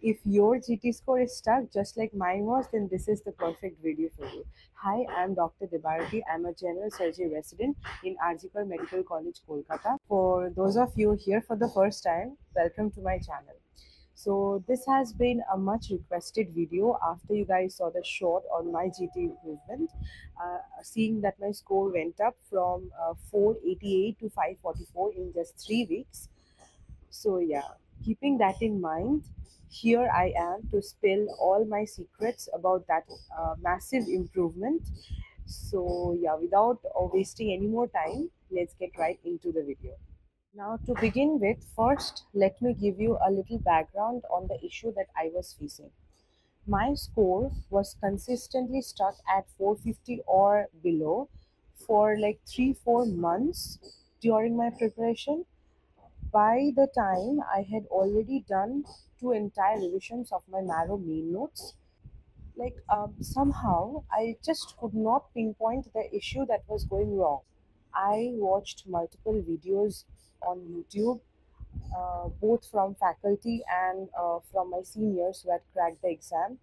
If your GT score is stuck just like mine was, then this is the perfect video for you. Hi, I'm Dr. Debarati. I'm a general surgery resident in RG Kar Medical College, Kolkata. For those of you here for the first time, welcome to my channel. So this has been a much requested video after you guys saw the short on my GT improvement, uh, seeing that my score went up from uh, 488 to 544 in just three weeks. So yeah, keeping that in mind, here I am to spill all my secrets about that uh, massive improvement. So yeah, without wasting any more time, let's get right into the video. Now to begin with, first let me give you a little background on the issue that I was facing. My score was consistently stuck at 450 or below for like 3-4 months during my preparation by the time I had already done two entire revisions of my Marrow main notes, like um, somehow I just could not pinpoint the issue that was going wrong. I watched multiple videos on YouTube, uh, both from faculty and uh, from my seniors who had cracked the exam.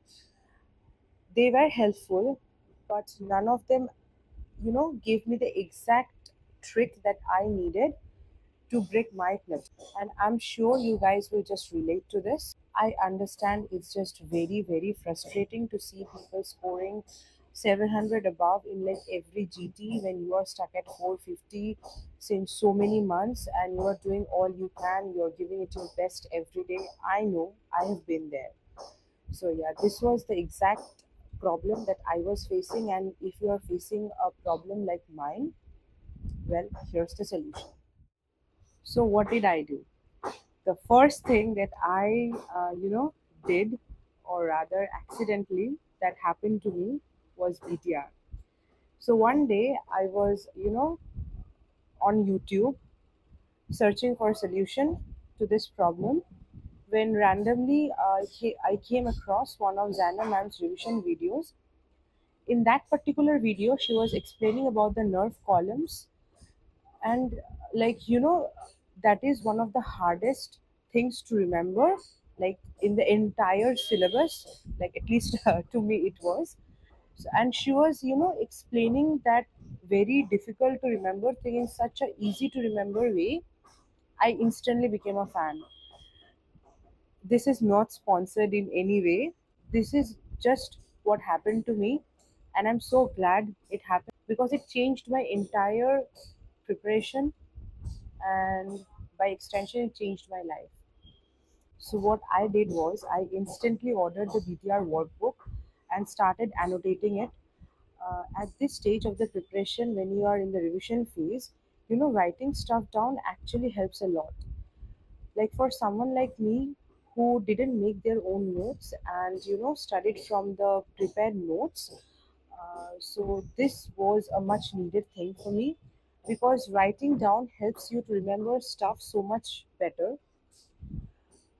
They were helpful, but none of them, you know, gave me the exact trick that I needed to break my clutch. And I'm sure you guys will just relate to this. I understand it's just very, very frustrating to see people scoring 700 above in like every GT when you are stuck at 450 since so many months and you are doing all you can, you're giving it your best every day. I know I have been there. So, yeah, this was the exact problem that I was facing. And if you are facing a problem like mine, well, here's the solution. So what did I do? The first thing that I, uh, you know, did, or rather accidentally, that happened to me was BTR. So one day I was, you know, on YouTube searching for a solution to this problem when randomly uh, I came across one of Zainab ma'am's revision videos. In that particular video, she was explaining about the nerve columns and like you know that is one of the hardest things to remember like in the entire syllabus like at least uh, to me it was. So, and she was you know explaining that very difficult to remember thing in such a easy to remember way i instantly became a fan. This is not sponsored in any way. This is just what happened to me and i'm so glad it happened because it changed my entire preparation and by extension it changed my life. So what i did was i instantly ordered the btr workbook and started annotating it. Uh, at this stage of the preparation when you are in the revision phase you know writing stuff down actually helps a lot. Like for someone like me who didn't make their own notes and you know studied from the prepared notes uh, so this was a much needed thing for me because writing down helps you to remember stuff so much better.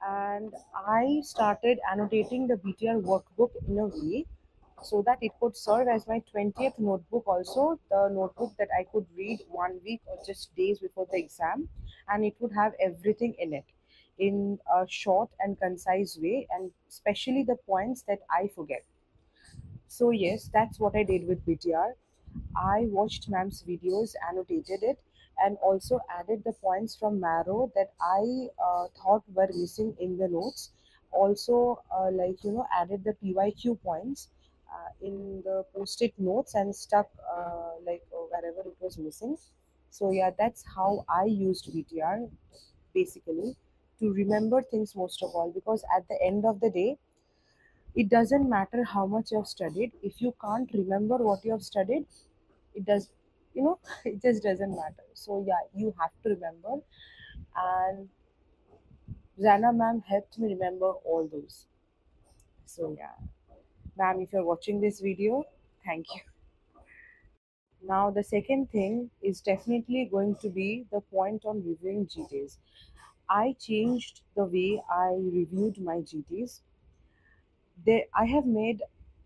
And I started annotating the BTR workbook in a way so that it could serve as my 20th notebook also the notebook that i could read one week or just days before the exam. And it would have everything in it in a short and concise way and especially the points that i forget. So yes that's what i did with btr I watched ma'am's videos, annotated it, and also added the points from Marrow that I uh, thought were missing in the notes. Also, uh, like you know, added the PYQ points uh, in the post-it notes and stuck uh, like wherever it was missing. So yeah, that's how I used BTR basically to remember things most of all because at the end of the day it doesn't matter how much you have studied. If you can't remember what you have studied it does you know it just doesn't matter. So yeah you have to remember. And Zainab ma'am helped me remember all those. So yeah. Ma'am if you're watching this video thank you. Now the second thing is definitely going to be the point on reviewing GTs I changed the way I reviewed my GTs there i have made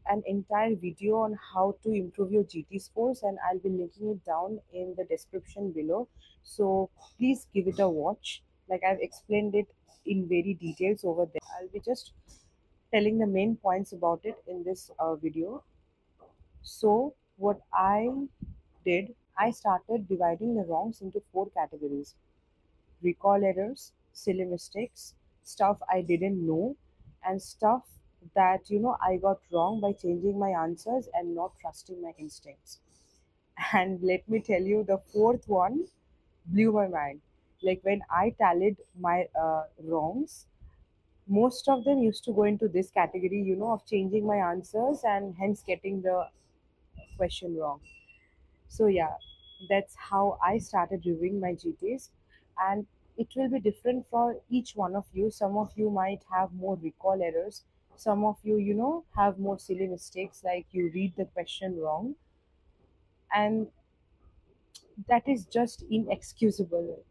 an entire video on how to improve your gt scores and i'll be linking it down in the description below. So please give it a watch. Like i've explained it in very details over there. I'll be just telling the main points about it in this uh, video. So, what I did, I started dividing the wrongs into four categories. Recall errors, silly mistakes, stuff I didn't know, and stuff that you know I got wrong by changing my answers and not trusting my instincts. And let me tell you, the fourth one blew my mind. Like when I tallied my uh, wrongs, most of them used to go into this category, you know, of changing my answers and hence getting the question wrong. So yeah, that's how I started reviewing my GTs, and it will be different for each one of you. Some of you might have more recall errors. Some of you, you know, have more silly mistakes, like you read the question wrong, and that is just inexcusable.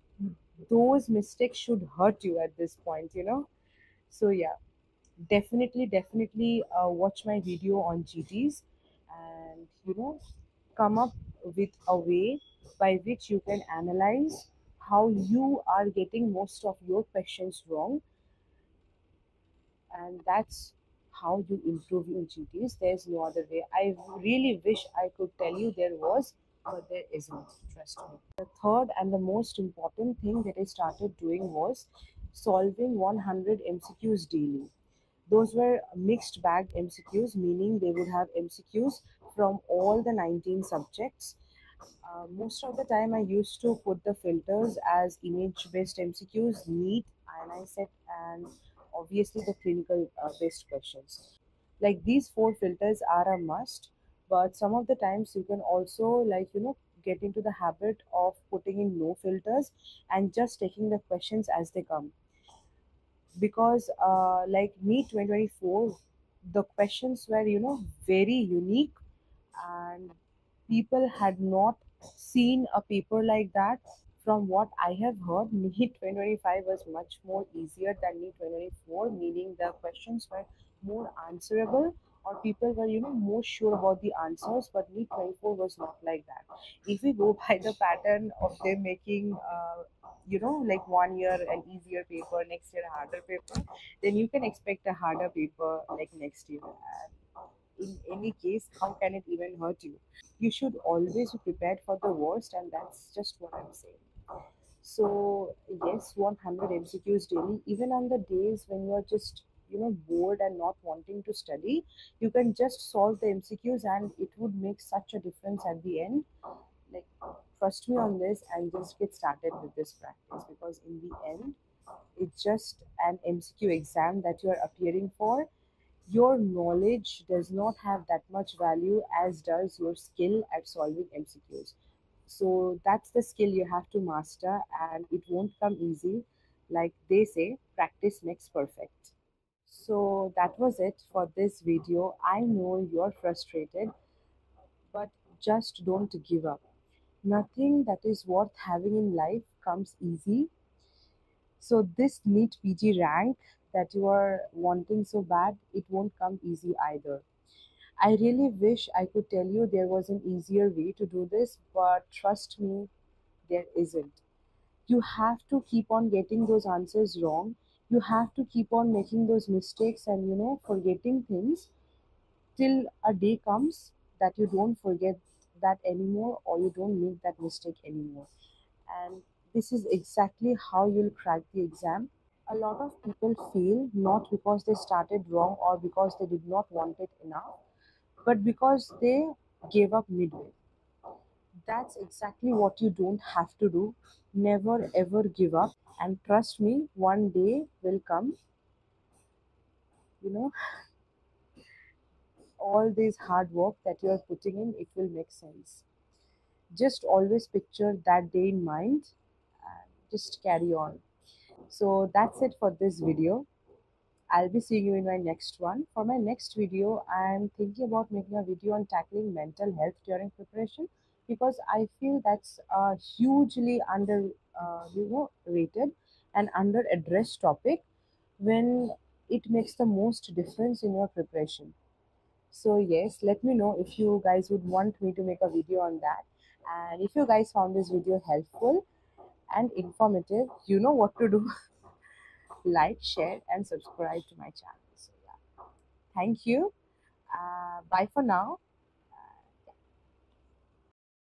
Those mistakes should hurt you at this point, you know. So yeah, definitely, definitely uh, watch my video on GTs, and you know, come up with a way by which you can analyze how you are getting most of your questions wrong and that's how you improve your GTs. There's no other way. I really wish I could tell you there was, but there isn't. Trust me. The third and the most important thing that I started doing was solving 100 MCQs daily. Those were mixed bag MCQs, meaning they would have MCQs from all the 19 subjects. Uh, most of the time, I used to put the filters as image based MCQs, NEET, INI-CET, and obviously the clinical uh, based questions. Like these four filters are a must, but some of the times you can also, like, you know, get into the habit of putting in no filters and just taking the questions as they come because uh, like me 2024 the questions were you know very unique and people had not seen a paper like that from what i have heard NEET 2025 was much more easier than NEET 2024 meaning the questions were more answerable or people were you know more sure about the answers but NEET 24 was not like that. If we go by the pattern of them making uh, you know like one year an easier paper next year a harder paper then you can expect a harder paper like next year. And in any case how can it even hurt you? You should always be prepared for the worst and that's just what i'm saying so yes 100 mcqs daily even on the days when you are just you know bored and not wanting to study you can just solve the mcqs and it would make such a difference at the end. Like trust me on this and just get started with this practice because in the end it's just an mcq exam that you are appearing for. Your knowledge does not have that much value as does your skill at solving mcqs so that's the skill you have to master and it won't come easy. Like they say practice makes perfect. So that was it for this video. I know you're frustrated but just don't give up. Nothing that is worth having in life comes easy. So this NEET PG rank that you are wanting so bad, it won't come easy either. I really wish I could tell you there was an easier way to do this, but trust me, there isn't. You have to keep on getting those answers wrong. You have to keep on making those mistakes and you know forgetting things till a day comes that you don't forget that anymore or you don't make that mistake anymore. And this is exactly how you'll crack the exam a lot of people fail not because they started wrong or because they did not want it enough, but because they gave up midway. That's exactly what you don't have to do. Never ever give up. And trust me, one day will come. You know, all this hard work that you are putting in, it will make sense. Just always picture that day in mind and just carry on. So that's it for this video. I'll be seeing you in my next one. For my next video, I'm thinking about making a video on tackling mental health during preparation because I feel that's a hugely under, uh, you know, rated and under addressed topic when it makes the most difference in your preparation. So yes, let me know if you guys would want me to make a video on that. And if you guys found this video helpful and informative, you know what to do. like, share, and subscribe to my channel. So yeah. Thank you. Uh, bye for now.